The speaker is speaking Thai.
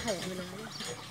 ไข่ไปแล้ว